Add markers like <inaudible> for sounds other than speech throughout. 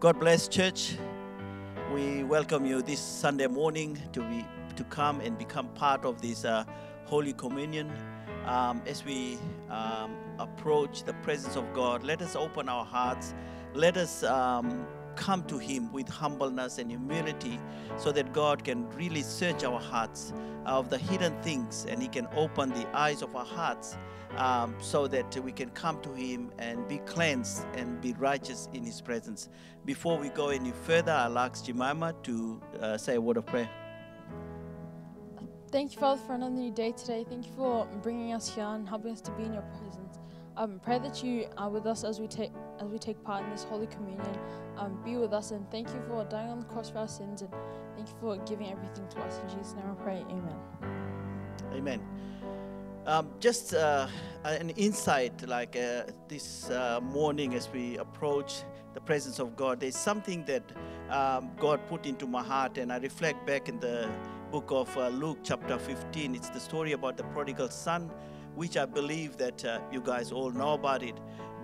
God bless church. We welcome you this Sunday morning to be to come and become part of this uh, Holy Communion. Um, as we um, approach the presence of God, let us open our hearts. Let us um, come to Him with humbleness and humility so that God can really search our hearts of the hidden things and He can open the eyes of our hearts um, so that we can come to Him and be cleansed and be righteous in His presence. Before we go any further, I'll ask Jemima to uh, say a word of prayer. Thank you, Father, for another new day today. Thank you for bringing us here and helping us to be in your presence. Um, pray that you are with us as we take as we take part in this Holy Communion. Um, be with us and thank you for dying on the cross for our sins and thank you for giving everything to us. In Jesus' name I pray. Amen. Amen. Um, just uh, an insight like uh, this uh, morning as we approach the presence of God, there's something that um, God put into my heart, and I reflect back in the book of uh, Luke, chapter 15. It's the story about the prodigal son, which I believe that uh, you guys all know about it.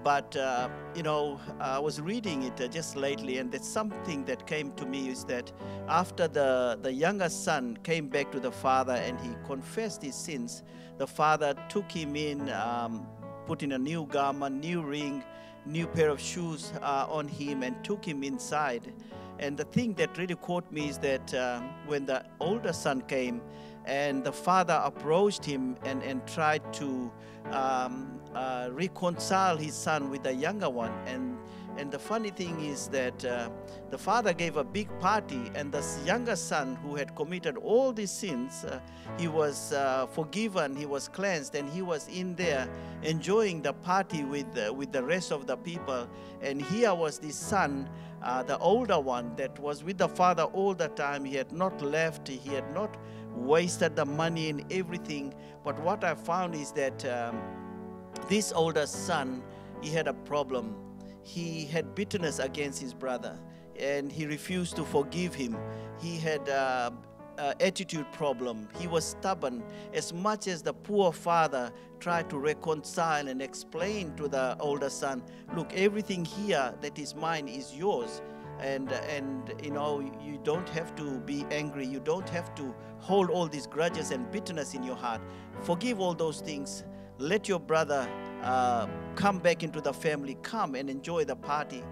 But, uh, you know, I was reading it uh, just lately, and there's something that came to me is that after the, the younger son came back to the father and he confessed his sins, the father took him in, um, put in a new garment, new ring, new pair of shoes uh, on him, and took him inside. And the thing that really caught me is that uh, when the older son came, and the father approached him and, and tried to um, uh, reconcile his son with the younger one. And, and the funny thing is that uh, the father gave a big party, and the younger son, who had committed all these sins, uh, he was uh, forgiven, he was cleansed, and he was in there enjoying the party with, with the rest of the people. And here was this son. Uh, the older one that was with the father all the time, he had not left, he had not wasted the money and everything. But what I found is that um, this older son, he had a problem. He had bitterness against his brother, and he refused to forgive him. He had uh, uh, attitude problem. He was stubborn. As much as the poor father tried to reconcile and explain to the older son, look, everything here that is mine is yours and and you know you don't have to be angry. You don't have to hold all these grudges and bitterness in your heart. Forgive all those things. Let your brother uh, come back into the family. Come and enjoy the party.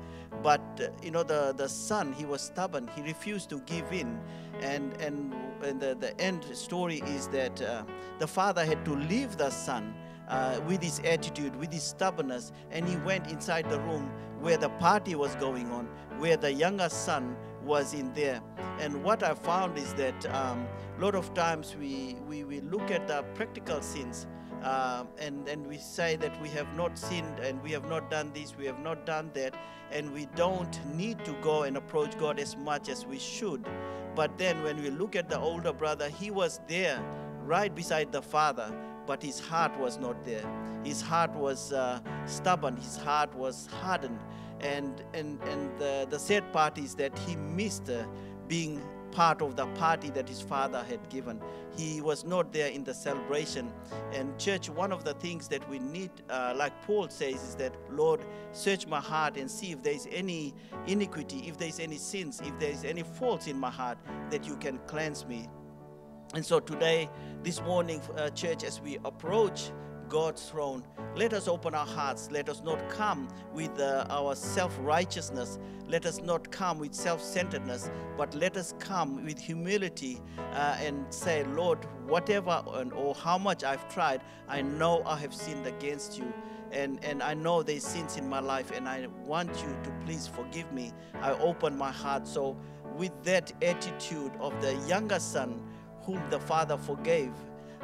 But uh, you know the the son he was stubborn. He refused to give in. And and, and the, the end story is that uh, the father had to leave the son uh, with his attitude, with his stubbornness, and he went inside the room where the party was going on, where the younger son was in there. And what I found is that a um, lot of times we, we, we look at the practical sins uh, and, and we say that we have not sinned and we have not done this, we have not done that, and we don't need to go and approach God as much as we should. But then when we look at the older brother, he was there right beside the father but his heart was not there. His heart was uh, stubborn, his heart was hardened. And, and, and the, the sad part is that he missed uh, being part of the party that his father had given. He was not there in the celebration. And, church, one of the things that we need, uh, like Paul says, is that, Lord, search my heart and see if there's any iniquity, if there's any sins, if there's any faults in my heart, that you can cleanse me. And so today, this morning, uh, church, as we approach God's throne, let us open our hearts. Let us not come with uh, our self righteousness. Let us not come with self centeredness, but let us come with humility uh, and say, Lord, whatever and, or how much I've tried, I know I have sinned against you. And, and I know there's sins in my life, and I want you to please forgive me. I open my heart. So, with that attitude of the younger son, whom the Father forgave.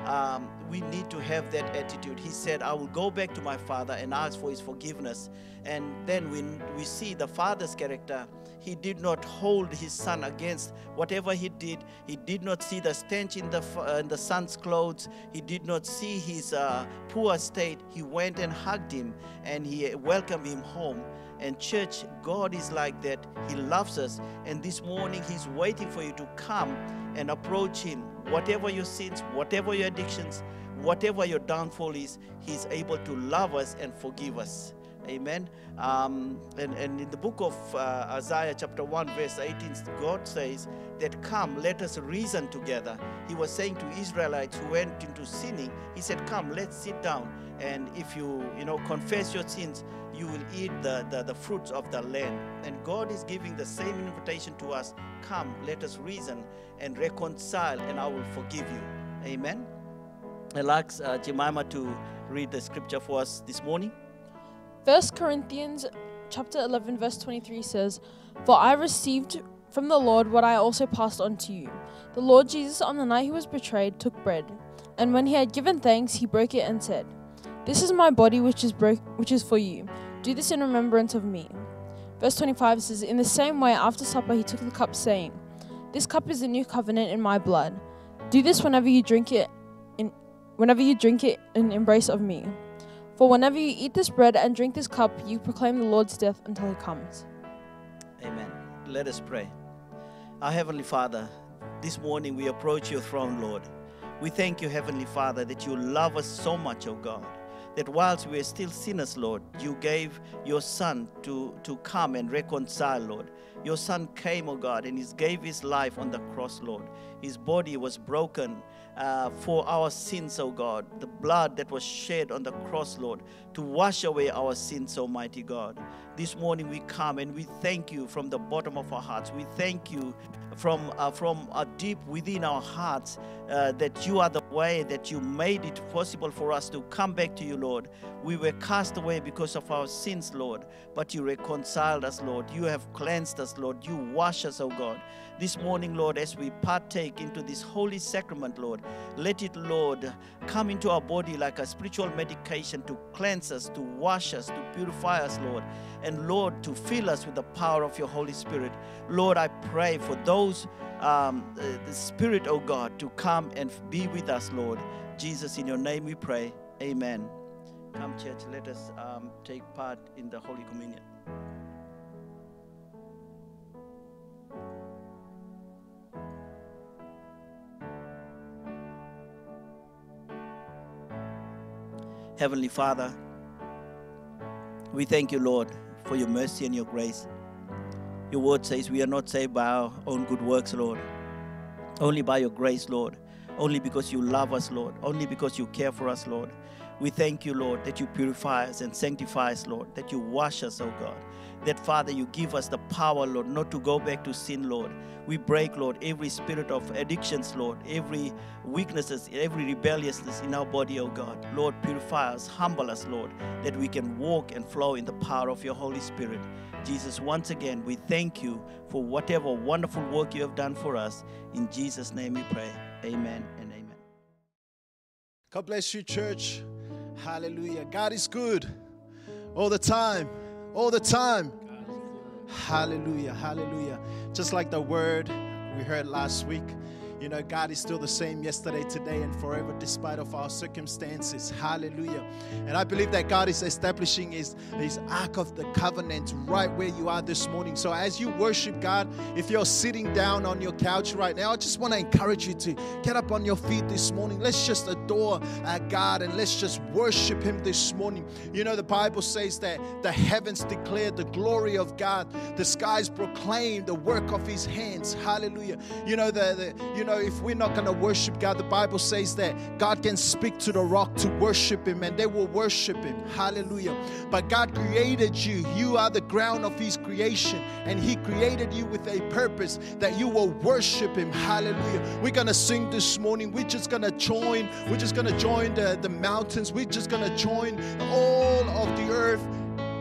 Um, we need to have that attitude. He said, I will go back to my Father and ask for his forgiveness. And then when we see the Father's character, he did not hold his son against whatever he did. He did not see the stench in the, uh, in the son's clothes. He did not see his uh, poor state. He went and hugged him and he welcomed him home. And, church, God is like that. He loves us. And this morning, He's waiting for you to come and approach Him. Whatever your sins, whatever your addictions, whatever your downfall is, He's able to love us and forgive us. Amen. Um, and, and in the book of uh, Isaiah, chapter 1, verse 18, God says that, Come, let us reason together. He was saying to Israelites who went into sinning, He said, Come, let's sit down. And if you, you know, confess your sins, you will eat the, the, the fruits of the land. And God is giving the same invitation to us Come, let us reason and reconcile, and I will forgive you. Amen. I'd like uh, Jemima to read the scripture for us this morning. 1 Corinthians chapter 11 verse 23 says, "For I received from the Lord what I also passed on to you. The Lord Jesus on the night he was betrayed took bread, and when he had given thanks, he broke it and said, "This is my body which is broke which is for you. Do this in remembrance of me." Verse 25 says, "In the same way after supper he took the cup saying, This cup is the new covenant in my blood. Do this whenever you drink it in whenever you drink it in embrace of me." For whenever you eat this bread and drink this cup, you proclaim the Lord's death until he comes. Amen. Let us pray. Our Heavenly Father, this morning we approach your throne, Lord. We thank you, Heavenly Father, that you love us so much, O God. That whilst we are still sinners, Lord, you gave your Son to, to come and reconcile, Lord. Your Son came, O God, and He gave His life on the cross, Lord. His body was broken uh, for our sins, O God. The blood that was shed on the cross, Lord, to wash away our sins, Almighty God. This morning we come and we thank you from the bottom of our hearts. We thank you from uh, from uh, deep within our hearts uh, that you are the way that you made it possible for us to come back to you, Lord. We were cast away because of our sins, Lord, but you reconciled us, Lord. You have cleansed us, Lord. You wash us, O God. This morning, Lord, as we partake into this holy sacrament, Lord, let it, Lord, come into our body like a spiritual medication to cleanse us, to wash us, to purify us, Lord, and Lord, to fill us with the power of your Holy Spirit. Lord, I pray for those, um, uh, the Spirit, oh God, to come and be with us, Lord. Jesus, in your name we pray. Amen. Come, church, let us um, take part in the Holy Communion. Heavenly Father, we thank you, Lord, for your mercy and your grace. Your word says we are not saved by our own good works, Lord. Only by your grace, Lord. Only because you love us, Lord. Only because you care for us, Lord. We thank you, Lord, that you purify us and sanctify us, Lord. That you wash us, oh God. That, Father, you give us the power, Lord, not to go back to sin, Lord. We break, Lord, every spirit of addictions, Lord, every weaknesses, every rebelliousness in our body, oh God. Lord, purify us, humble us, Lord, that we can walk and flow in the power of your Holy Spirit. Jesus, once again, we thank you for whatever wonderful work you have done for us. In Jesus' name we pray. Amen and amen. God bless you, church. Hallelujah. God is good all the time. All the time. Hallelujah. Hallelujah. Just like the word we heard last week. You know, God is still the same yesterday, today, and forever, despite of our circumstances. Hallelujah. And I believe that God is establishing his, his ark of the covenant right where you are this morning. So as you worship God, if you're sitting down on your couch right now, I just want to encourage you to get up on your feet this morning. Let's just adore uh, God and let's just worship Him this morning. You know, the Bible says that the heavens declare the glory of God, the skies proclaim the work of His hands. Hallelujah. You know, the, the you know, if we're not going to worship God, the Bible says that God can speak to the rock to worship Him and they will worship Him. Hallelujah. But God created you. You are the ground of His creation and He created you with a purpose that you will worship Him. Hallelujah. We're going to sing this morning. We're just going to join. We're just going to join the, the mountains. We're just going to join all of the earth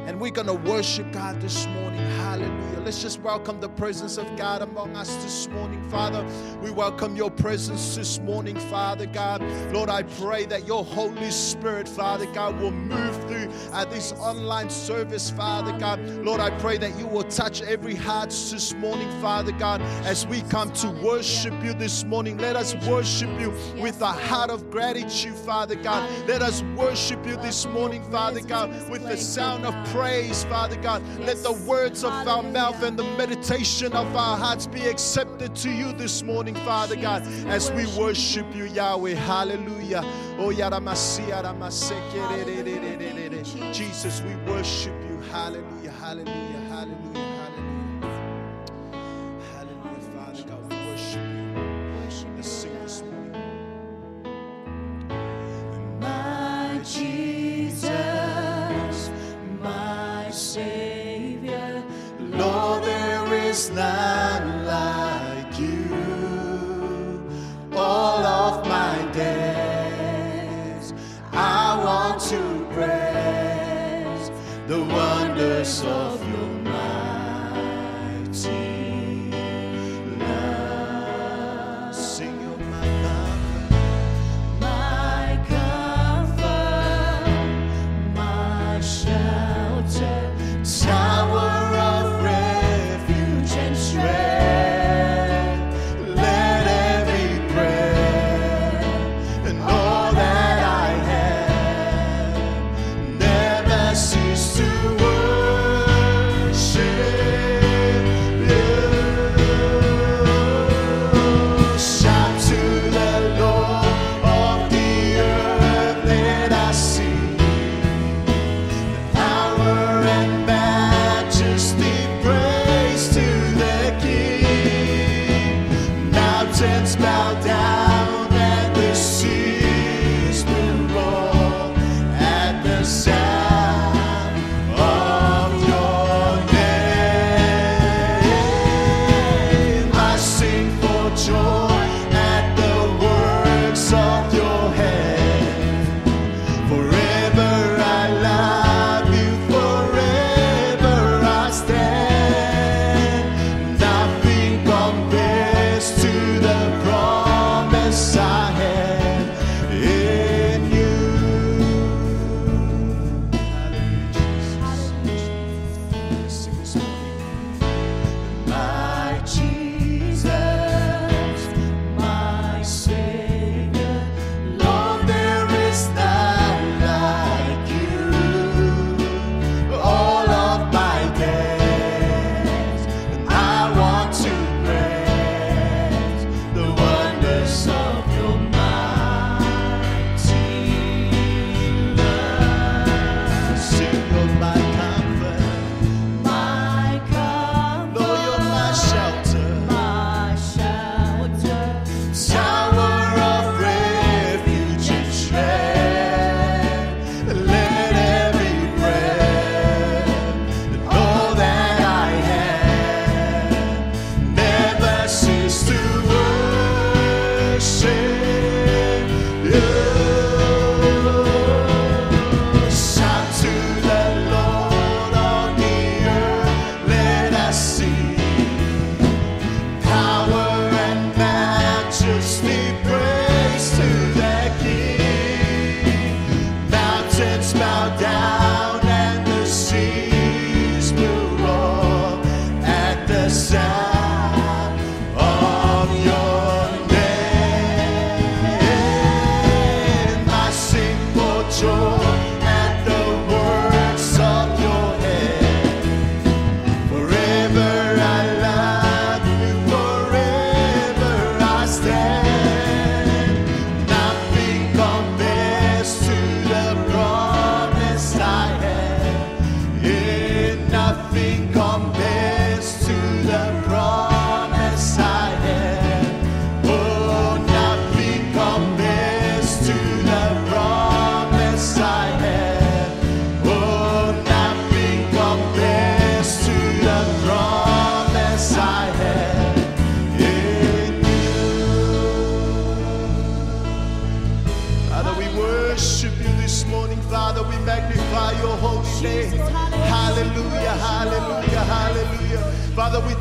and we're going to worship God this morning. Hallelujah. Let's just welcome the presence of God among us this morning, Father. We welcome your presence this morning, Father God. Lord, I pray that your Holy Spirit, Father God, will move through at this online service, Father God. Lord, I pray that you will touch every heart this morning, Father God, as we come to worship you this morning. Let us worship you with a heart of gratitude, Father God. Let us worship you this morning, Father God, with the sound of praise, praise, Father God. Yes. Let the words of Hallelujah. our mouth and the meditation of our hearts be accepted to you this morning, Father Jesus, God, as we worship you, Yahweh. Hallelujah. Oh, Jesus, we worship you. Hallelujah. Hallelujah. is none like you. All of my days I want to praise the wonders of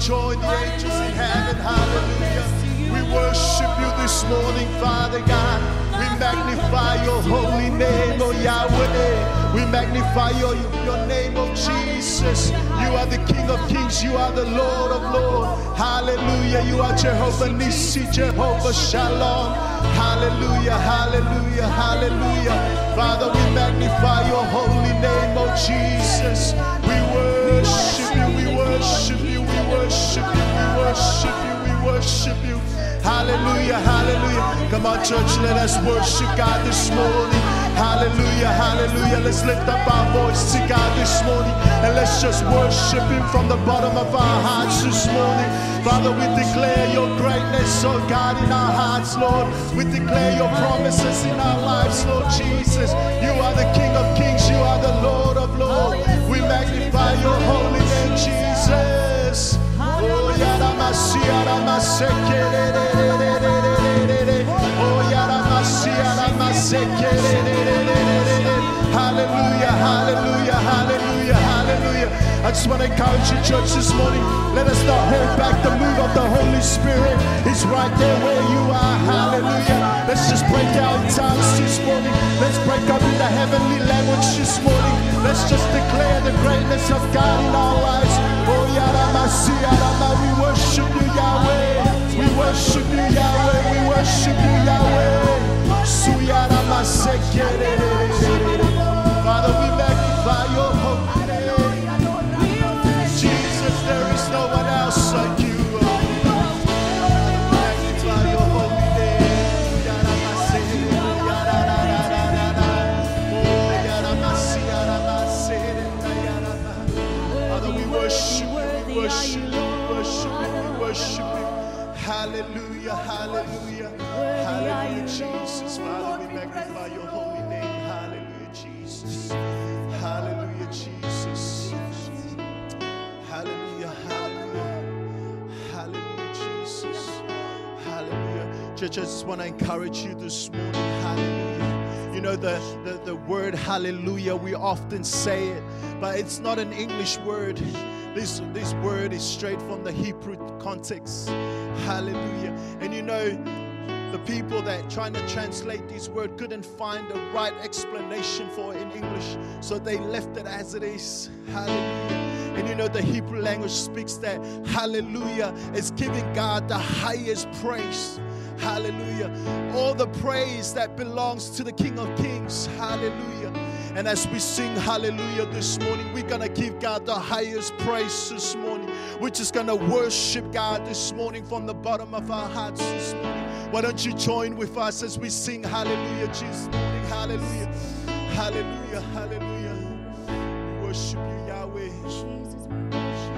join the angels in heaven. Hallelujah. We worship you this morning, Father God. We magnify your holy name, O Yahweh. We magnify your, your name, O Jesus. You are the King of kings. You are the Lord of lords. Hallelujah. You are Jehovah Nissi, Jehovah Shalom. Hallelujah, hallelujah, hallelujah. Father, we magnify your holy name, O Jesus. We worship you, we worship you worship you, we worship you, we worship you. Hallelujah, hallelujah. Come on, church, let us worship God this morning. Hallelujah, hallelujah. Let's lift up our voice to God this morning and let's just worship Him from the bottom of our hearts this morning. Father, we declare your greatness, oh God, in our hearts, Lord. We declare your promises in our lives, Lord Jesus. You are the King of want to encourage church, this morning. Let us not hold back the move of the Holy Spirit. He's right there where you are. Hallelujah. Let's just break in tongues this morning. Let's break up in the heavenly language this morning. Let's just declare the greatness of God in our lives. Oh, Yarama, we worship you, Yahweh. We worship you, Yahweh. We worship you, Yahweh. Suyarama, Father, we magnify your holy Hallelujah, hallelujah, hallelujah, Jesus. Father, we magnify your holy name. Hallelujah, Jesus. Hallelujah, Jesus. Hallelujah, hallelujah, hallelujah, Jesus. Hallelujah. Church, I just want to encourage you this morning. Hallelujah. You know, the, the, the word hallelujah, we often say it, but it's not an English word. This, this word is straight from the Hebrew context. Hallelujah. And you know, the people that trying to translate this word couldn't find the right explanation for it in English, so they left it as it is. Hallelujah. And you know, the Hebrew language speaks that hallelujah is giving God the highest praise. Hallelujah. All the praise that belongs to the King of Kings. Hallelujah. And as we sing hallelujah this morning, we're going to give God the highest praise this morning. We're just going to worship God this morning from the bottom of our hearts this morning. Why don't you join with us as we sing hallelujah this morning? Hallelujah. Hallelujah. Hallelujah. We worship you, Yahweh. Jesus, we worship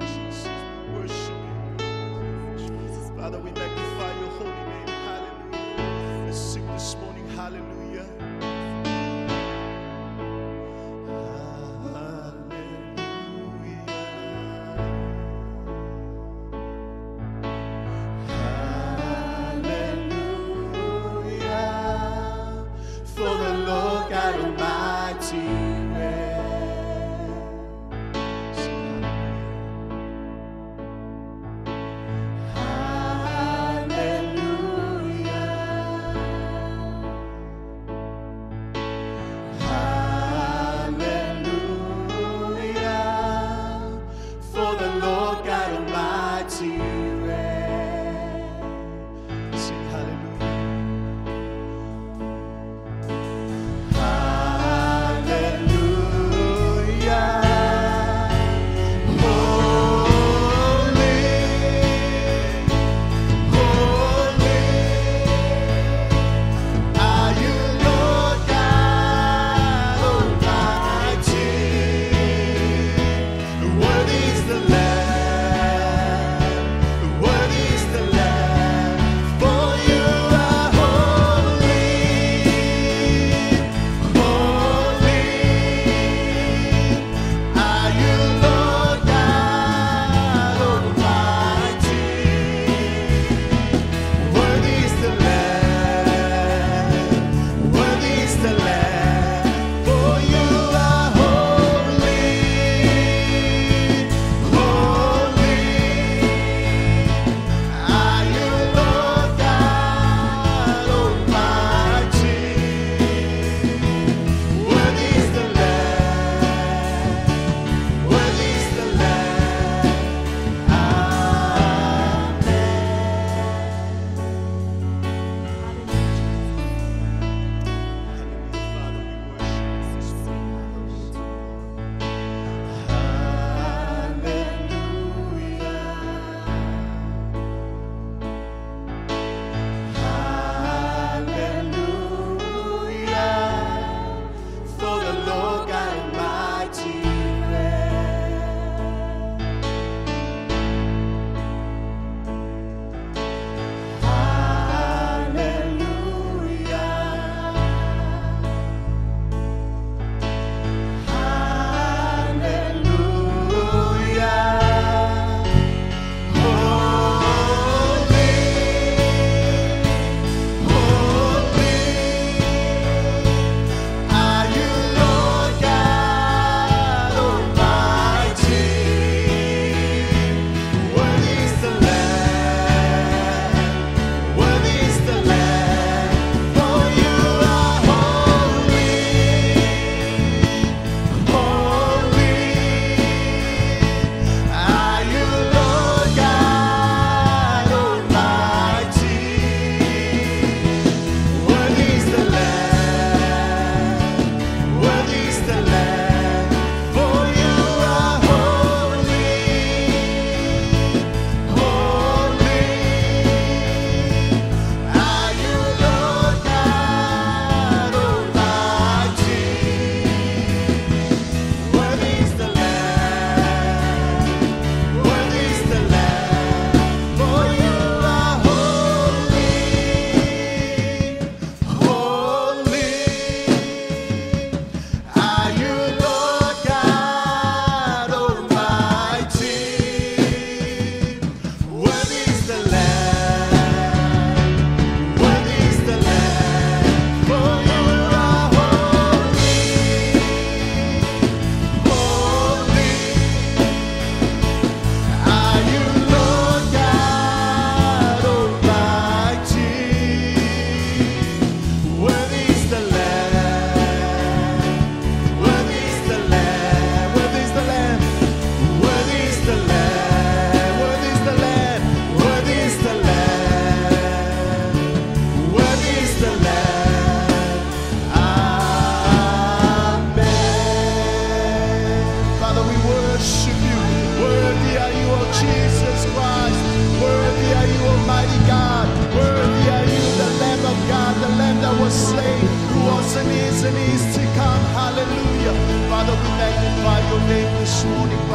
Jesus, we worship you. Father,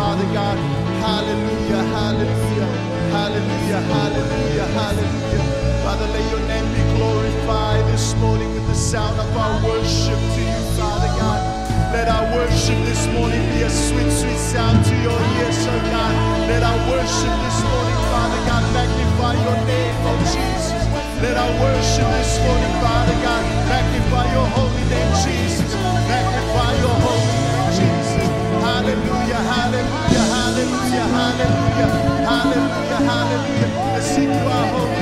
Father God. Hallelujah, hallelujah, hallelujah, hallelujah, hallelujah. Father, let your name be glorified this morning with the sound of our worship to you, Father God. Let our worship this morning be a sweet, sweet sound to your ears, oh God. Let our worship this morning, Father God, magnify your name, oh Jesus. Let our worship this morning, Father God, magnify your holy name, Jesus. Hallelujah, hallelujah, hallelujah, hallelujah. Let's sing you are holy,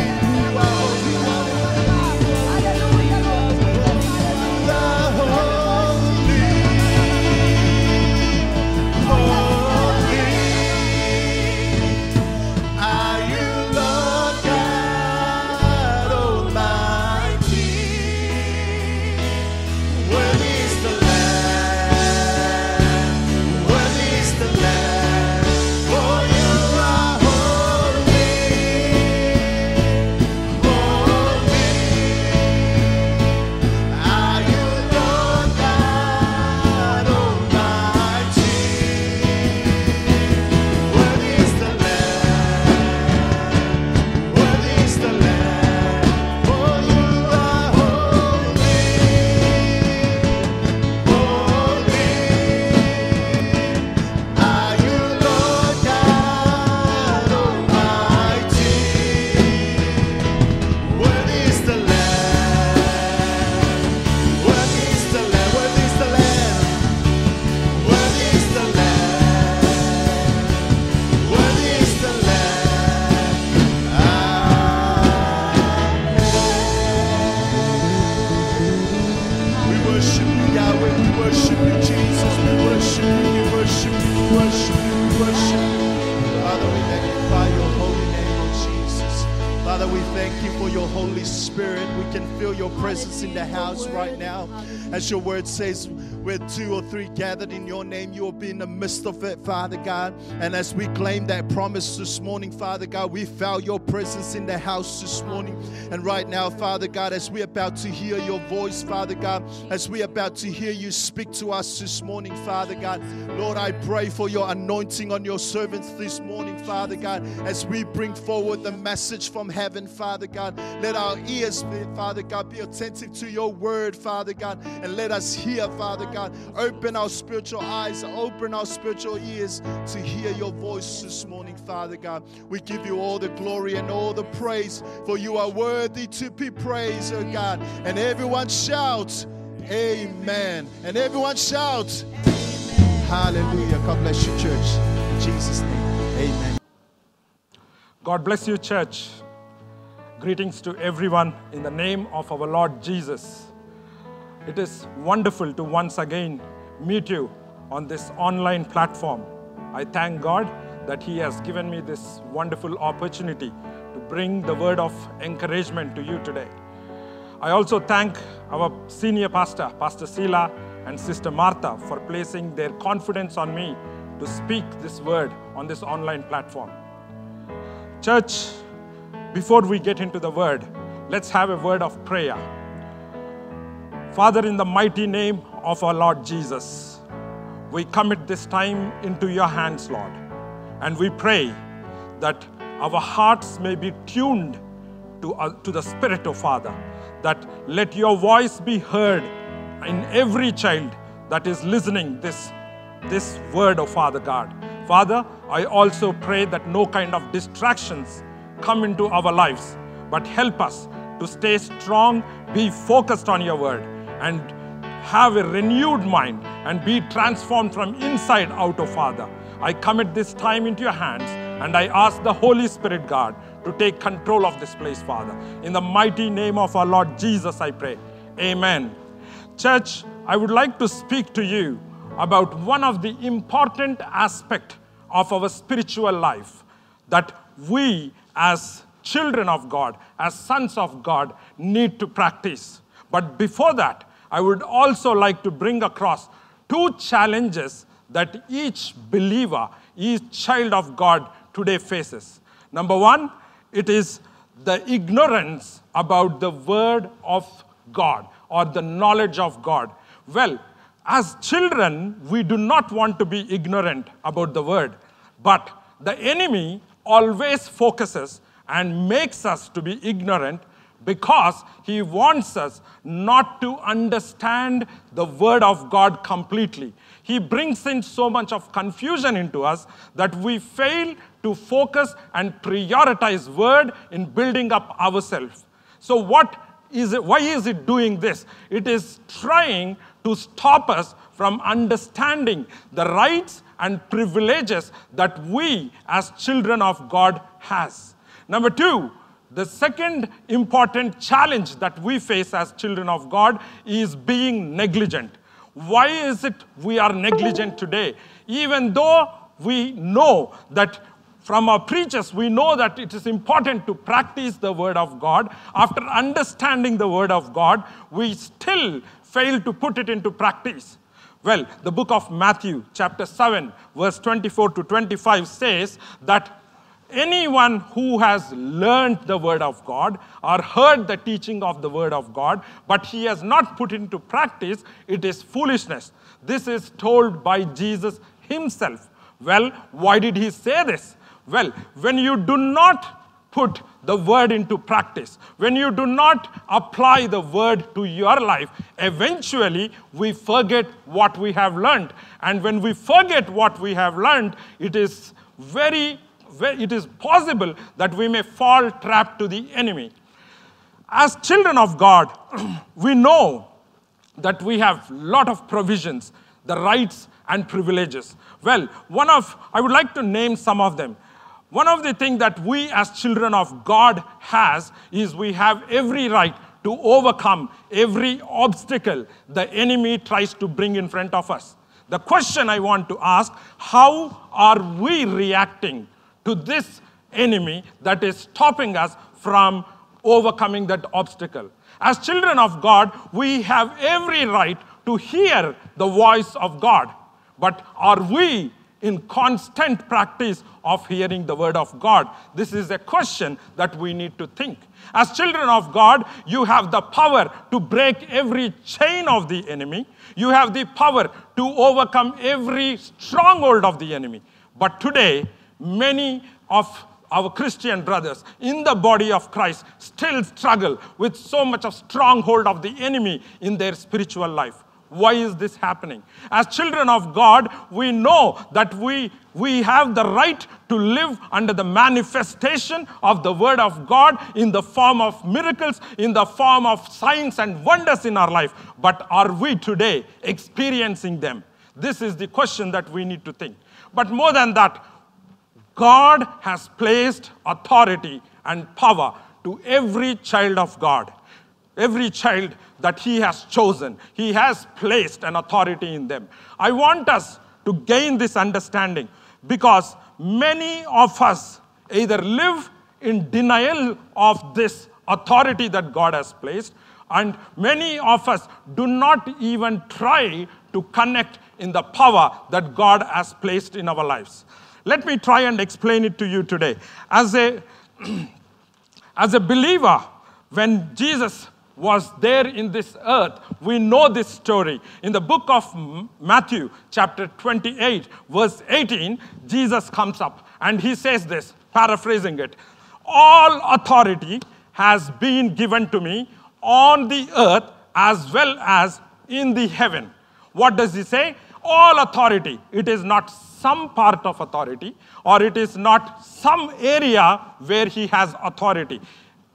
Spirit. We can feel your presence in the house right now. As your word says, where two or three gathered in your name, you will be in the midst of it, Father God. And as we claim that promise this morning, Father God, we felt your presence in the house this morning. And right now, Father God, as we're about to hear your voice, Father God, as we're about to hear you speak to us this morning, Father God, Lord, I pray for your anointing on your servants this morning, Father God, as we bring forward the message from heaven, Father God. Let our ears, Father God, be attentive to your word, Father God, and let us hear, Father God. Open our spiritual eyes, open our spiritual ears to hear your voice this morning, Father God. We give you all the glory and all the praise, for you are worthy to be praised, oh God. And everyone shout, Amen. And everyone shout, Hallelujah. God bless you, church. In Jesus' name, Amen. God bless you, church. Greetings to everyone in the name of our Lord Jesus. It is wonderful to once again meet you on this online platform. I thank God that He has given me this wonderful opportunity to bring the word of encouragement to you today. I also thank our senior pastor, Pastor Sila, and Sister Martha for placing their confidence on me to speak this word on this online platform. Church, before we get into the word, let's have a word of prayer. Father, in the mighty name of our Lord Jesus, we commit this time into your hands, Lord, and we pray that our hearts may be tuned to, uh, to the Spirit of Father, that let your voice be heard in every child that is listening this, this word of Father God. Father, I also pray that no kind of distractions come into our lives, but help us to stay strong, be focused on your word, and have a renewed mind and be transformed from inside out of Father. I commit this time into your hands and I ask the Holy Spirit God to take control of this place, Father. In the mighty name of our Lord Jesus, I pray. Amen. Church, I would like to speak to you about one of the important aspect of our spiritual life that we as children of God, as sons of God, need to practice. But before that, I would also like to bring across two challenges that each believer, each child of God today faces. Number one, it is the ignorance about the Word of God or the knowledge of God. Well, as children, we do not want to be ignorant about the word, but the enemy always focuses and makes us to be ignorant because he wants us not to understand the word of God completely. He brings in so much of confusion into us that we fail to focus and prioritize word in building up ourselves. So what is it, why is it doing this? It is trying to stop us from understanding the rights and privileges that we as children of God has. Number 2, the second important challenge that we face as children of God is being negligent. Why is it we are negligent today? Even though we know that from our preachers, we know that it is important to practice the Word of God. After understanding the Word of God, we still fail to put it into practice. Well, the book of Matthew, chapter 7, verse 24 to 25 says that anyone who has learned the word of God or heard the teaching of the word of God, but he has not put into practice, it is foolishness. This is told by Jesus himself. Well, why did he say this? Well, when you do not put the word into practice, when you do not apply the word to your life, eventually we forget what we have learned. And when we forget what we have learned, it is very, it is possible that we may fall trapped to the enemy. As children of God, <clears throat> we know that we have a lot of provisions, the rights and privileges. Well, one of, I would like to name some of them. One of the things that we as children of God has is we have every right to overcome every obstacle the enemy tries to bring in front of us. The question I want to ask, how are we reacting to this enemy that is stopping us from overcoming that obstacle? As children of God, we have every right to hear the voice of God. But are we in constant practice of hearing the word of God? This is a question that we need to think. As children of God, you have the power to break every chain of the enemy. You have the power to overcome every stronghold of the enemy. But today, many of our Christian brothers in the body of Christ still struggle with so much of stronghold of the enemy in their spiritual life. Why is this happening? As children of God, we know that we, we have the right to live under the manifestation of the Word of God in the form of miracles, in the form of signs and wonders in our life. But are we today experiencing them? This is the question that we need to think. But more than that, God has placed authority and power to every child of God. Every child that He has chosen, He has placed an authority in them. I want us to gain this understanding because many of us either live in denial of this authority that God has placed, and many of us do not even try to connect in the power that God has placed in our lives. Let me try and explain it to you today. As a, <clears throat> as a believer, when Jesus was there in this earth. We know this story. In the book of Matthew, chapter 28, verse 18, Jesus comes up and he says this, paraphrasing it All authority has been given to me on the earth as well as in the heaven. What does he say? All authority. It is not some part of authority or it is not some area where he has authority.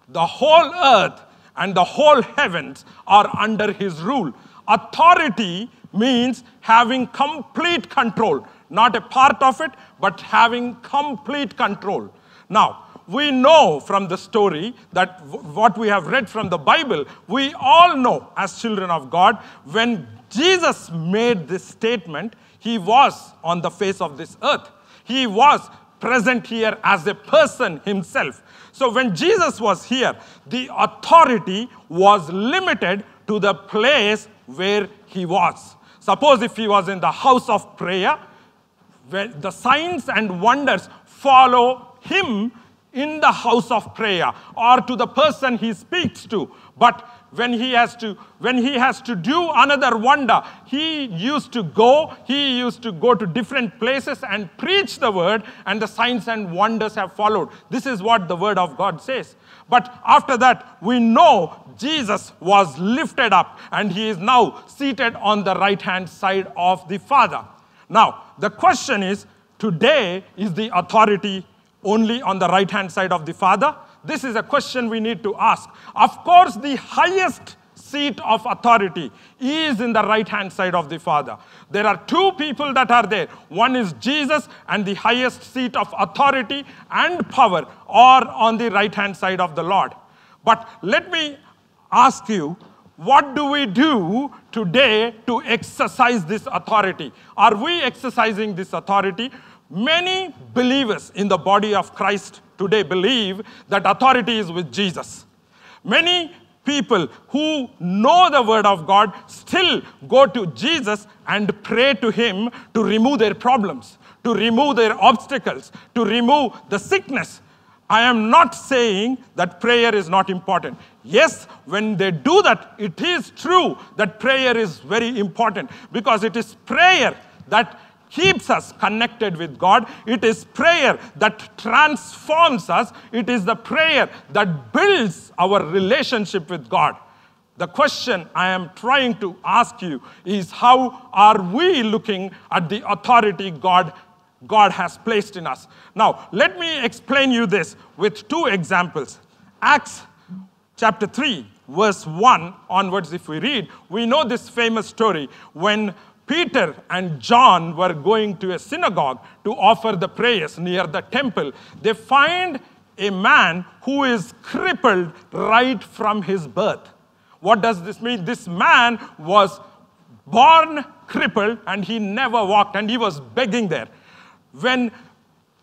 The whole earth and the whole heavens are under his rule. Authority means having complete control, not a part of it, but having complete control. Now, we know from the story that what we have read from the Bible, we all know as children of God, when Jesus made this statement, he was on the face of this earth. He was present here as a person himself. So when Jesus was here, the authority was limited to the place where he was. Suppose if he was in the house of prayer, where the signs and wonders follow him in the house of prayer or to the person he speaks to. But when he has to when he has to do another wonder he used to go he used to go to different places and preach the word and the signs and wonders have followed. This is what the word of god says. But after that we know jesus was lifted up and he is now seated on the right hand side of the father. Now the question is today is the authority only on the right hand side of the father this is a question we need to ask. Of course, the highest seat of authority is in the right hand side of the Father. There are two people that are there. One is Jesus, and the highest seat of authority and power are on the right hand side of the Lord. But let me ask you what do we do today to exercise this authority? Are we exercising this authority? Many believers in the body of Christ today believe that authority is with Jesus. Many people who know the word of God still go to Jesus and pray to him to remove their problems, to remove their obstacles, to remove the sickness. I am not saying that prayer is not important. Yes, when they do that, it is true that prayer is very important because it is prayer that keeps us connected with God. It is prayer that transforms us. It is the prayer that builds our relationship with God. The question I am trying to ask you is how are we looking at the authority God, God has placed in us? Now, let me explain you this with two examples. Acts chapter 3, verse 1 onwards, if we read, we know this famous story when Peter and John were going to a synagogue to offer the prayers near the temple. They find a man who is crippled right from his birth. What does this mean? This man was born crippled and he never walked and he was begging there. When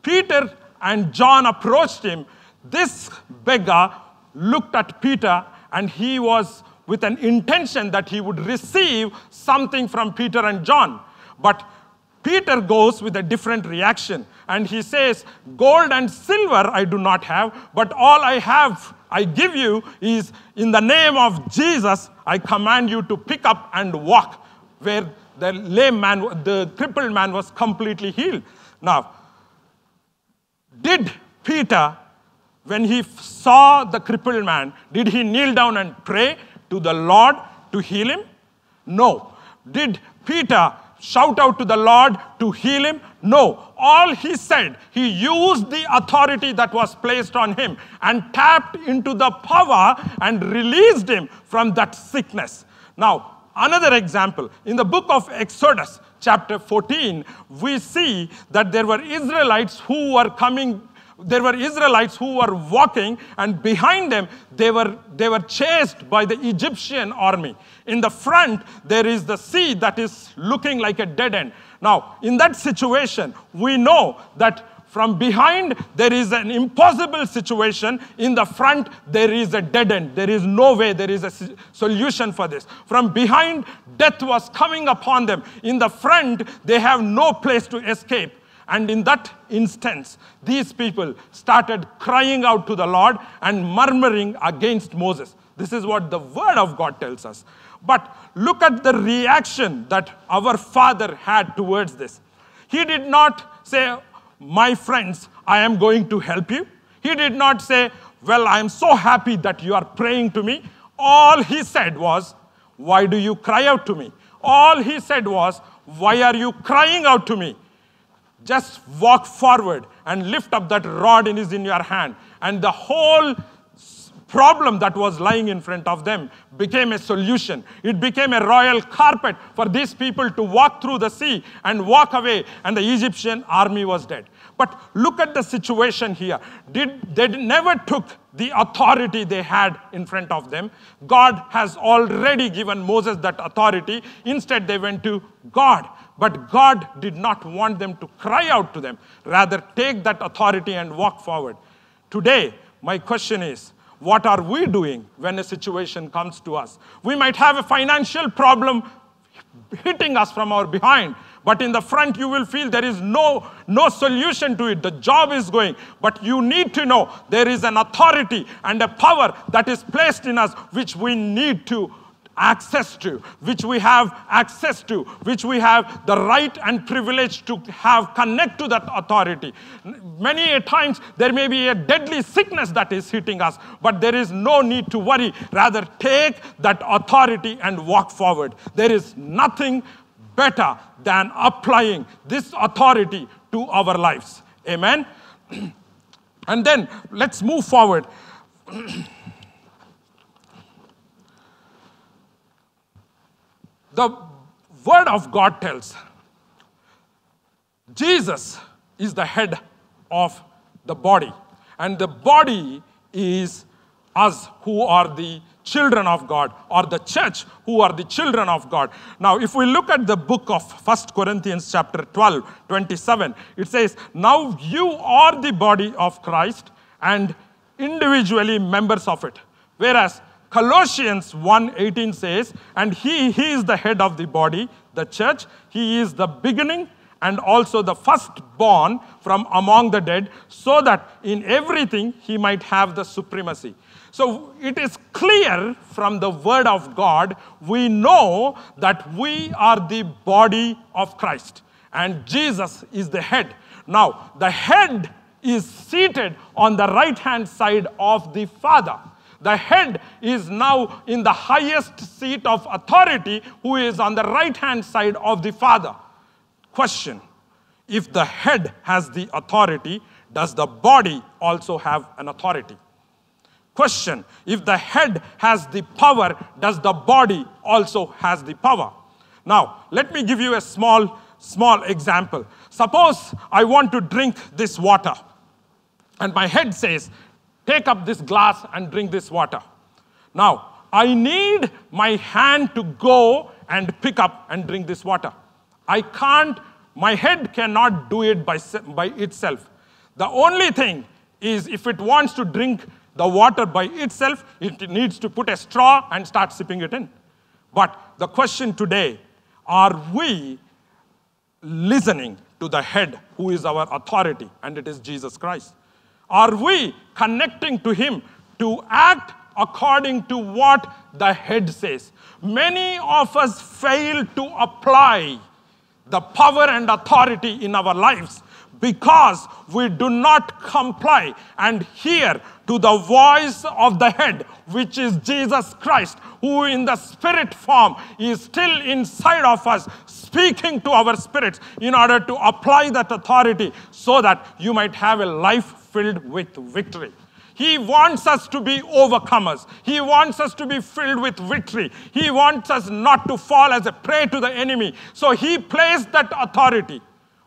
Peter and John approached him, this beggar looked at Peter and he was with an intention that he would receive something from Peter and John. But Peter goes with a different reaction and he says, Gold and silver I do not have, but all I have I give you is in the name of Jesus, I command you to pick up and walk. Where the lame man, the crippled man was completely healed. Now, did Peter, when he saw the crippled man, did he kneel down and pray? To the Lord to heal him? No. Did Peter shout out to the Lord to heal him? No. All he said, he used the authority that was placed on him and tapped into the power and released him from that sickness. Now, another example in the book of Exodus, chapter 14, we see that there were Israelites who were coming there were Israelites who were walking, and behind them, they were, they were chased by the Egyptian army. In the front, there is the sea that is looking like a dead end. Now, in that situation, we know that from behind, there is an impossible situation. In the front, there is a dead end. There is no way, there is a solution for this. From behind, death was coming upon them. In the front, they have no place to escape. And in that instance, these people started crying out to the Lord and murmuring against Moses. This is what the Word of God tells us. But look at the reaction that our father had towards this. He did not say, My friends, I am going to help you. He did not say, Well, I am so happy that you are praying to me. All he said was, Why do you cry out to me? All he said was, Why are you crying out to me? Just walk forward and lift up that rod in, is in your hand. And the whole problem that was lying in front of them became a solution. It became a royal carpet for these people to walk through the sea and walk away, and the Egyptian army was dead. But look at the situation here. Did, they never took the authority they had in front of them. God has already given Moses that authority. Instead, they went to God. But God did not want them to cry out to them, rather, take that authority and walk forward. Today, my question is what are we doing when a situation comes to us? We might have a financial problem hitting us from our behind, but in the front you will feel there is no, no solution to it. The job is going. But you need to know there is an authority and a power that is placed in us which we need to access to, which we have access to, which we have the right and privilege to have connect to that authority. Many a times there may be a deadly sickness that is hitting us, but there is no need to worry. Rather, take that authority and walk forward. There is nothing better than applying this authority to our lives. Amen. <clears throat> and then let's move forward. <clears throat> the Word of God tells Jesus is the head of the body, and the body is us who are the children of God, or the church who are the children of God. Now, if we look at the book of First Corinthians, chapter 12, 27, it says, Now you are the body of Christ and individually members of it. Whereas Colossians 1:18 says, and he, he is the head of the body, the church. He is the beginning and also the firstborn from among the dead, so that in everything he might have the supremacy. So it is clear from the word of God, we know that we are the body of Christ and Jesus is the head. Now, the head is seated on the right hand side of the Father. The head is now in the highest seat of authority, who is on the right hand side of the Father. Question If the head has the authority, does the body also have an authority? Question If the head has the power, does the body also has the power? Now, let me give you a small, small example. Suppose I want to drink this water, and my head says, Take up this glass and drink this water. Now, I need my hand to go and pick up and drink this water. I can't, my head cannot do it by, by itself. The only thing is if it wants to drink the water by itself, it needs to put a straw and start sipping it in. But the question today are we listening to the head who is our authority, and it is Jesus Christ? Are we connecting to Him to act according to what the head says? Many of us fail to apply the power and authority in our lives because we do not comply and hear to the voice of the head, which is Jesus Christ, who in the spirit form is still inside of us, speaking to our spirits in order to apply that authority so that you might have a life filled with victory. He wants us to be overcomers. He wants us to be filled with victory. He wants us not to fall as a prey to the enemy. So he placed that authority.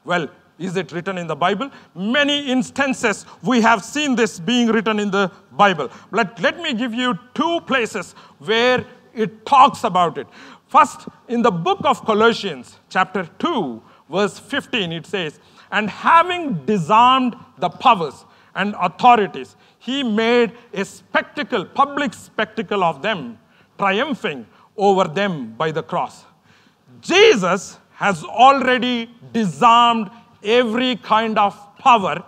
Well, is it written in the Bible? Many instances we have seen this being written in the Bible. Let, let me give you two places where it talks about it. First, in the book of Colossians, chapter 2, verse 15, it says, And having disarmed the powers, and authorities. He made a spectacle, public spectacle of them, triumphing over them by the cross. Jesus has already disarmed every kind of power,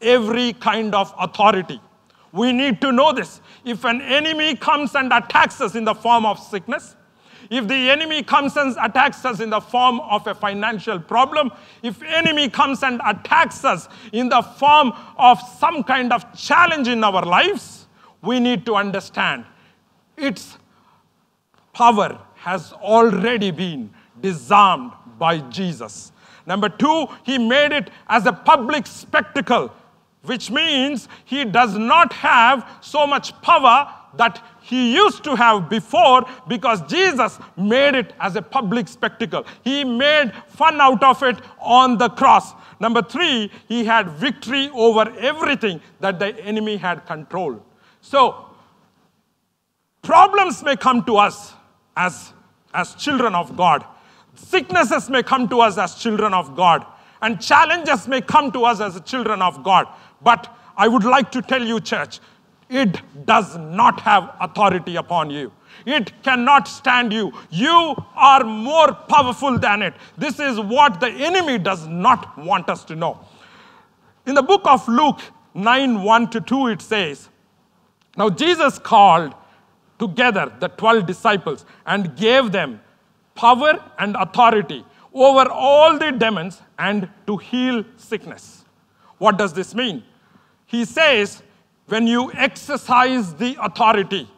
every kind of authority. We need to know this. If an enemy comes and attacks us in the form of sickness, if the enemy comes and attacks us in the form of a financial problem, if enemy comes and attacks us in the form of some kind of challenge in our lives, we need to understand its power has already been disarmed by Jesus. Number two, he made it as a public spectacle, which means he does not have so much power that he used to have before because Jesus made it as a public spectacle. He made fun out of it on the cross. Number three, he had victory over everything that the enemy had controlled. So, problems may come to us as, as children of God, sicknesses may come to us as children of God, and challenges may come to us as children of God. But I would like to tell you, church, it does not have authority upon you. It cannot stand you. You are more powerful than it. This is what the enemy does not want us to know. In the book of Luke 9 1 to 2, it says, Now Jesus called together the 12 disciples and gave them power and authority over all the demons and to heal sickness. What does this mean? He says, when you exercise the authority,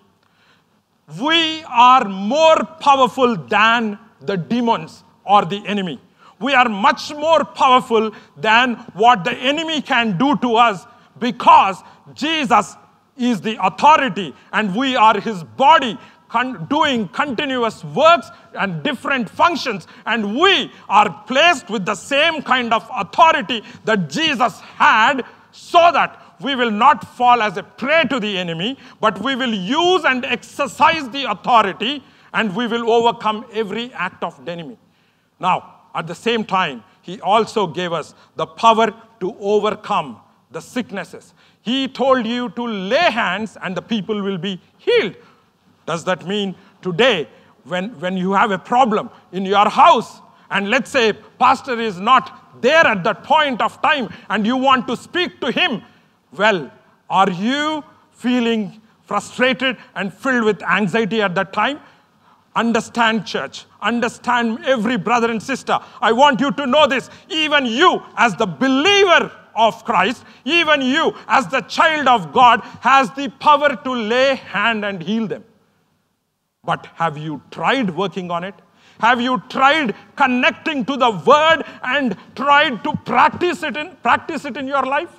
we are more powerful than the demons or the enemy. We are much more powerful than what the enemy can do to us because Jesus is the authority and we are his body con- doing continuous works and different functions and we are placed with the same kind of authority that Jesus had so that we will not fall as a prey to the enemy, but we will use and exercise the authority and we will overcome every act of the enemy. Now, at the same time, he also gave us the power to overcome the sicknesses. He told you to lay hands and the people will be healed. Does that mean today, when, when you have a problem in your house, and let's say pastor is not there at that point of time and you want to speak to him, well, are you feeling frustrated and filled with anxiety at that time? Understand, church. Understand every brother and sister. I want you to know this. Even you, as the believer of Christ, even you, as the child of God, has the power to lay hand and heal them. But have you tried working on it? Have you tried connecting to the word and tried to practice it in practice it in your life?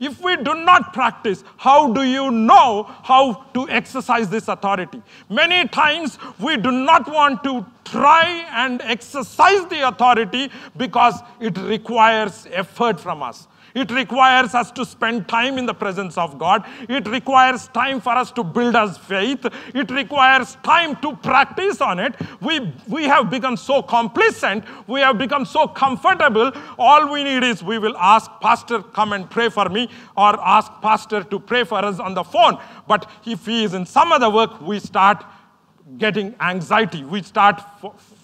If we do not practice, how do you know how to exercise this authority? Many times we do not want to try and exercise the authority because it requires effort from us. It requires us to spend time in the presence of God. It requires time for us to build our faith. It requires time to practice on it. We, we have become so complacent. We have become so comfortable. All we need is we will ask Pastor, come and pray for me, or ask Pastor to pray for us on the phone. But if he is in some other work, we start getting anxiety. We start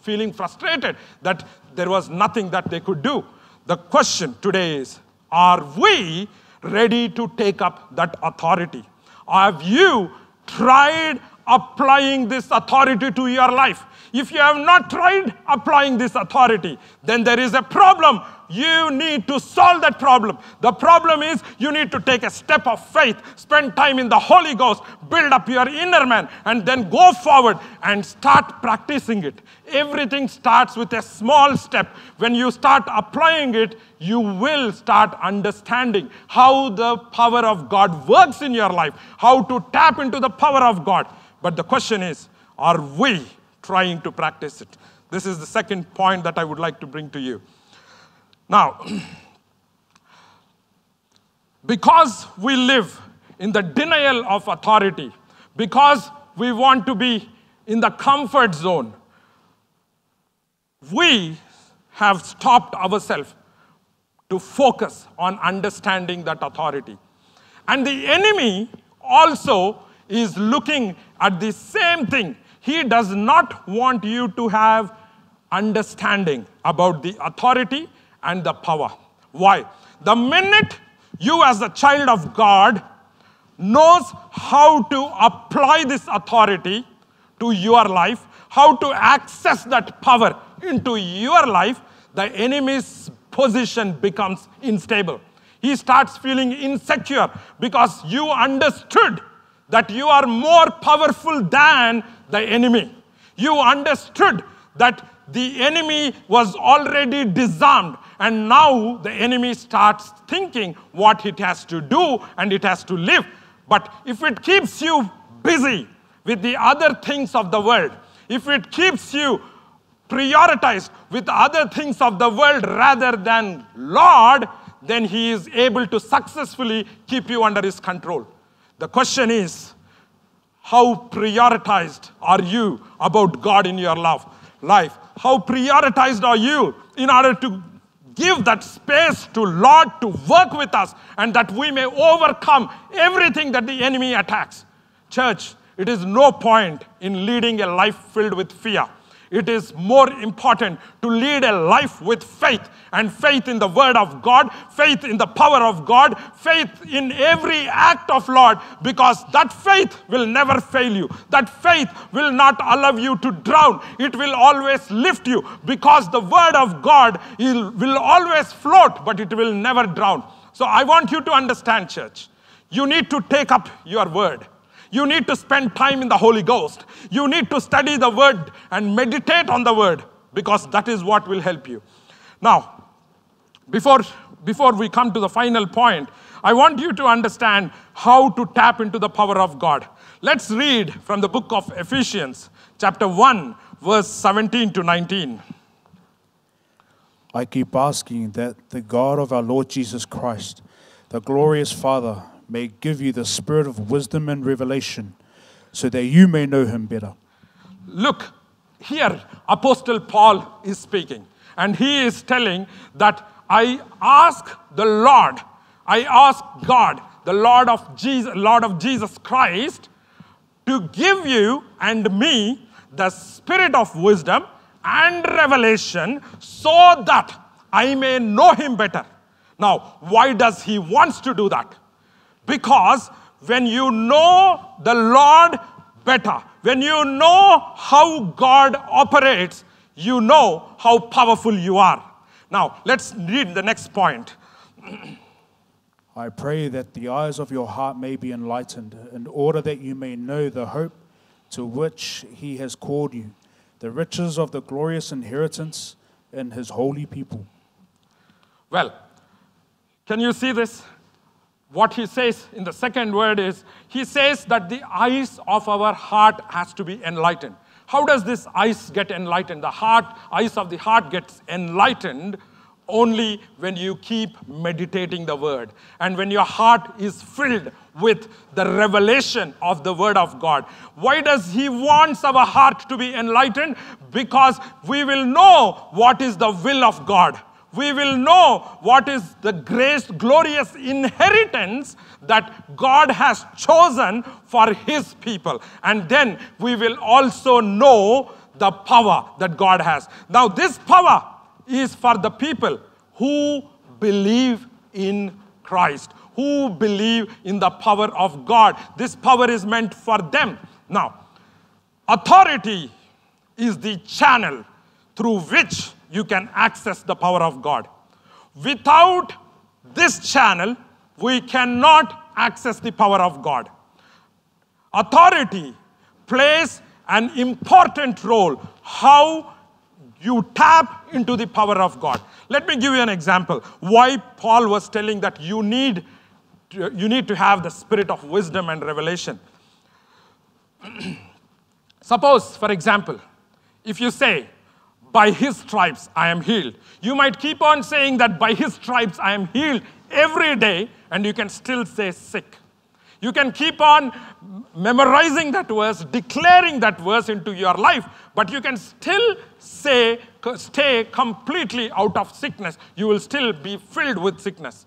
feeling frustrated that there was nothing that they could do. The question today is are we ready to take up that authority? Have you tried applying this authority to your life? If you have not tried applying this authority, then there is a problem. You need to solve that problem. The problem is you need to take a step of faith, spend time in the Holy Ghost, build up your inner man, and then go forward and start practicing it. Everything starts with a small step. When you start applying it, you will start understanding how the power of God works in your life, how to tap into the power of God. But the question is, are we trying to practice it? This is the second point that I would like to bring to you. Now, <clears throat> because we live in the denial of authority, because we want to be in the comfort zone, we have stopped ourselves to focus on understanding that authority. And the enemy also is looking at the same thing. He does not want you to have understanding about the authority and the power. Why? The minute you, as a child of God, knows how to apply this authority to your life, how to access that power into your life, the enemy's position becomes unstable. He starts feeling insecure because you understood that you are more powerful than the enemy. You understood that the enemy was already disarmed, and now the enemy starts thinking what it has to do and it has to live. But if it keeps you busy with the other things of the world, if it keeps you prioritized with other things of the world rather than Lord, then He is able to successfully keep you under His control. The question is, how prioritized are you about God in your love, life? How prioritized are you in order to give that space to Lord to work with us and that we may overcome everything that the enemy attacks? Church, it is no point in leading a life filled with fear. It is more important to lead a life with faith and faith in the Word of God, faith in the power of God, faith in every act of Lord, because that faith will never fail you. That faith will not allow you to drown. It will always lift you because the Word of God will always float, but it will never drown. So I want you to understand, church. You need to take up your Word. You need to spend time in the Holy Ghost. You need to study the Word and meditate on the Word because that is what will help you. Now, before, before we come to the final point, I want you to understand how to tap into the power of God. Let's read from the book of Ephesians, chapter 1, verse 17 to 19. I keep asking that the God of our Lord Jesus Christ, the glorious Father, may give you the spirit of wisdom and revelation so that you may know him better. Look, here Apostle Paul is speaking, and he is telling that I ask the Lord, I ask God, the Lord of Jesus, Lord of Jesus Christ, to give you and me the spirit of wisdom and revelation so that I may know him better. Now, why does he wants to do that? Because when you know the Lord better, when you know how God operates, you know how powerful you are. Now, let's read the next point. I pray that the eyes of your heart may be enlightened, in order that you may know the hope to which He has called you, the riches of the glorious inheritance in His holy people. Well, can you see this? What he says in the second word is he says that the eyes of our heart has to be enlightened. How does this eyes get enlightened? The heart eyes of the heart gets enlightened only when you keep meditating the word and when your heart is filled with the revelation of the word of god. Why does he wants our heart to be enlightened? Because we will know what is the will of god we will know what is the grace, glorious inheritance that God has chosen for His people. And then we will also know the power that God has. Now, this power is for the people who believe in Christ, who believe in the power of God. This power is meant for them. Now, authority is the channel through which you can access the power of God. Without this channel, we cannot access the power of God. Authority plays an important role how you tap into the power of God. Let me give you an example why Paul was telling that you need to, you need to have the spirit of wisdom and revelation. <clears throat> Suppose, for example, if you say, by his stripes I am healed. You might keep on saying that by his stripes I am healed every day, and you can still say sick. You can keep on memorizing that verse, declaring that verse into your life, but you can still say, stay completely out of sickness. You will still be filled with sickness.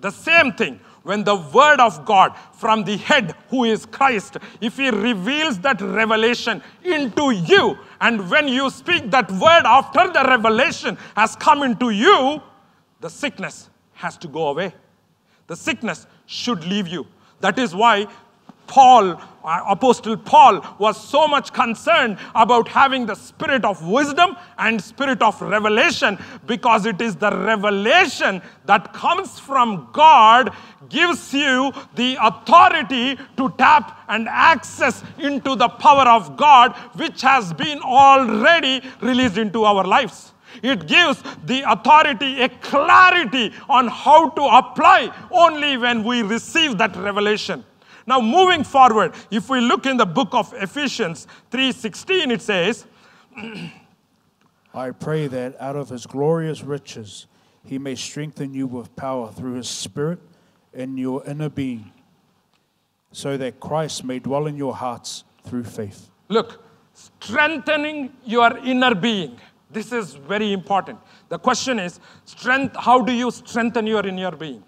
The same thing when the word of God from the head, who is Christ, if he reveals that revelation into you, and when you speak that word after the revelation has come into you, the sickness has to go away. The sickness should leave you. That is why Paul, uh, Apostle Paul, was so much concerned about having the spirit of wisdom and spirit of revelation because it is the revelation that comes from God gives you the authority to tap and access into the power of God which has been already released into our lives. It gives the authority a clarity on how to apply only when we receive that revelation. Now, moving forward, if we look in the book of Ephesians 3:16, it says, I pray that out of his glorious riches he may strengthen you with power through his spirit in your inner being, so that Christ may dwell in your hearts through faith. Look, strengthening your inner being. This is very important. The question is, strength, how do you strengthen your inner being?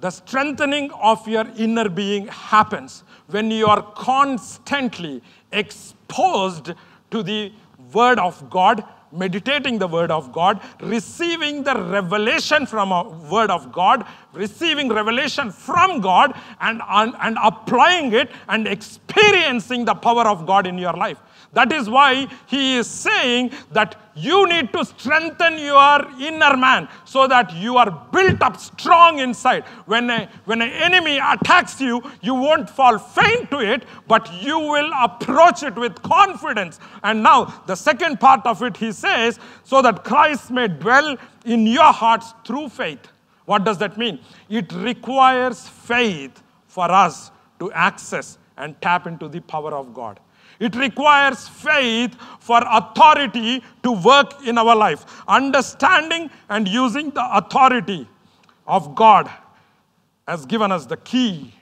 The strengthening of your inner being happens when you are constantly exposed to the Word of God, meditating the Word of God, receiving the revelation from a Word of God, receiving revelation from God, and, and, and applying it and experiencing the power of God in your life. That is why he is saying that you need to strengthen your inner man so that you are built up strong inside. When, a, when an enemy attacks you, you won't fall faint to it, but you will approach it with confidence. And now, the second part of it, he says, so that Christ may dwell in your hearts through faith. What does that mean? It requires faith for us to access and tap into the power of God. It requires faith for authority to work in our life. Understanding and using the authority of God has given us the key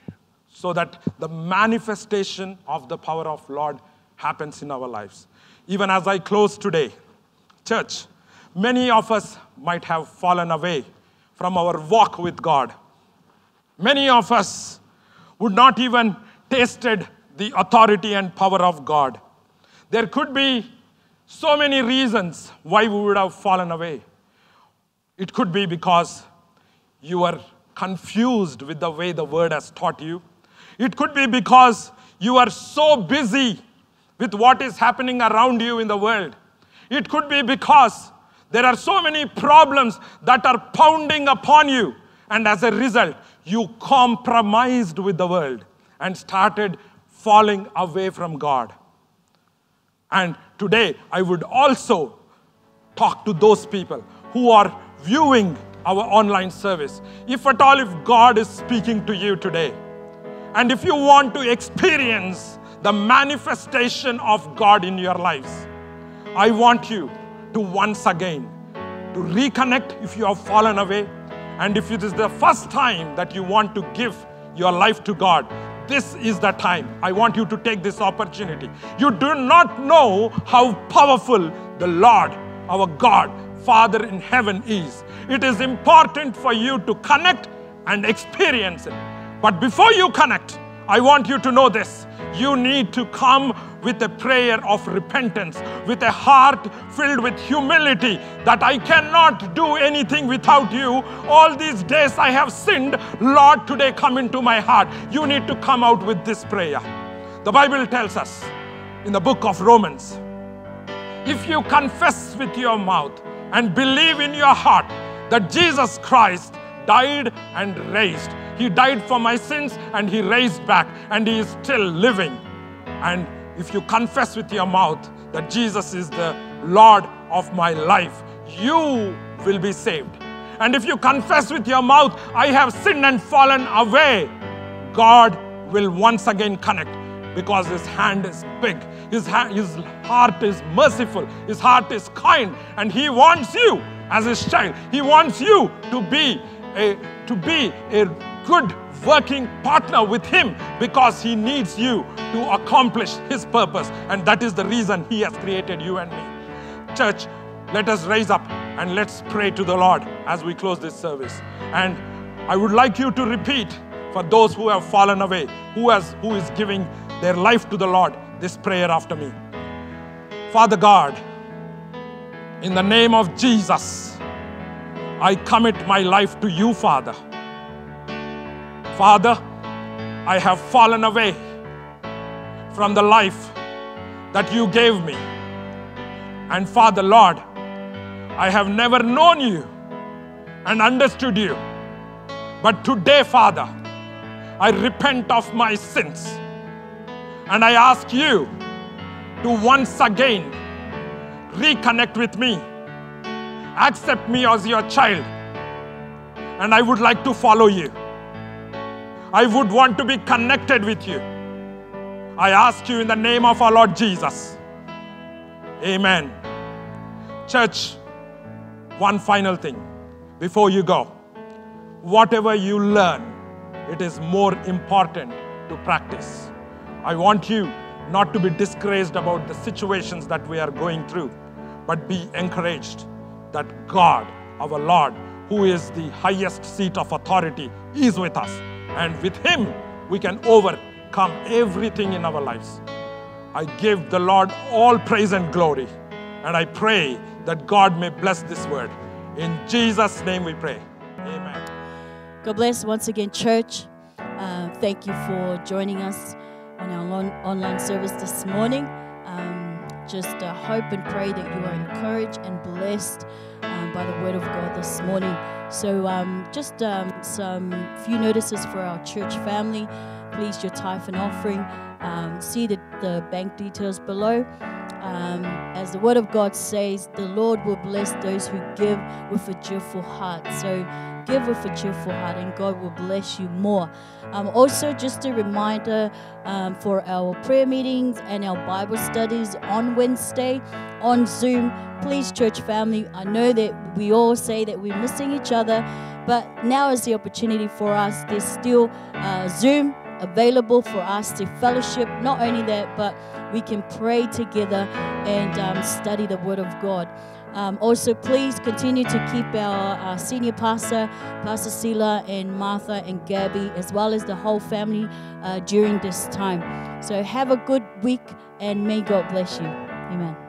so that the manifestation of the power of Lord happens in our lives. Even as I close today, church, many of us might have fallen away from our walk with God. Many of us would not even tasted the authority and power of God. There could be so many reasons why we would have fallen away. It could be because you are confused with the way the word has taught you. It could be because you are so busy with what is happening around you in the world. It could be because there are so many problems that are pounding upon you, and as a result, you compromised with the world and started falling away from God. And today, I would also talk to those people who are viewing our online service. If at all, if God is speaking to you today, and if you want to experience the manifestation of God in your lives, I want you to once again to reconnect if you have fallen away and if it is the first time that you want to give your life to God this is the time. I want you to take this opportunity. You do not know how powerful the Lord, our God, Father in heaven is. It is important for you to connect and experience it. But before you connect, I want you to know this. You need to come with a prayer of repentance, with a heart filled with humility that I cannot do anything without you. All these days I have sinned. Lord, today come into my heart. You need to come out with this prayer. The Bible tells us in the book of Romans if you confess with your mouth and believe in your heart that Jesus Christ died and raised, He died for my sins and He raised back and He is still living. And if you confess with your mouth that Jesus is the Lord of my life, you will be saved. And if you confess with your mouth, I have sinned and fallen away, God will once again connect because his hand is big, his, hand, his heart is merciful, his heart is kind, and he wants you as his child. He wants you to be a, to be a good working partner with Him because He needs you to accomplish His purpose. And that is the reason He has created you and me. Church, let us raise up and let's pray to the Lord as we close this service. And I would like you to repeat for those who have fallen away, who, has, who is giving their life to the Lord, this prayer after me. Father God, in the name of Jesus, I commit my life to you, Father. Father, I have fallen away from the life that you gave me. And Father, Lord, I have never known you and understood you. But today, Father, I repent of my sins. And I ask you to once again reconnect with me, accept me as your child, and I would like to follow you. I would want to be connected with you. I ask you in the name of our Lord Jesus. Amen. Church, one final thing before you go. Whatever you learn, it is more important to practice. I want you not to be discouraged about the situations that we are going through, but be encouraged that God, our Lord, who is the highest seat of authority, is with us. And with him, we can overcome everything in our lives. I give the Lord all praise and glory. And I pray that God may bless this word. In Jesus' name we pray. Amen. God bless once again, church. Uh, thank you for joining us on our on- online service this morning. Just uh, hope and pray that you are encouraged and blessed um, by the word of God this morning. So, um, just um, some few notices for our church family. Please, your tithe and offering. Um, see the, the bank details below. Um, as the word of God says, the Lord will bless those who give with a cheerful heart. So, give with a cheerful heart, and God will bless you more. Um, also, just a reminder um, for our prayer meetings and our Bible studies on Wednesday on Zoom. Please, church family, I know that we all say that we're missing each other, but now is the opportunity for us. There's still uh, Zoom available for us to fellowship. Not only that, but we can pray together and um, study the Word of God. Um, also, please continue to keep our, our senior pastor, Pastor Sila and Martha and Gabby, as well as the whole family uh, during this time. So, have a good week and may God bless you. Amen.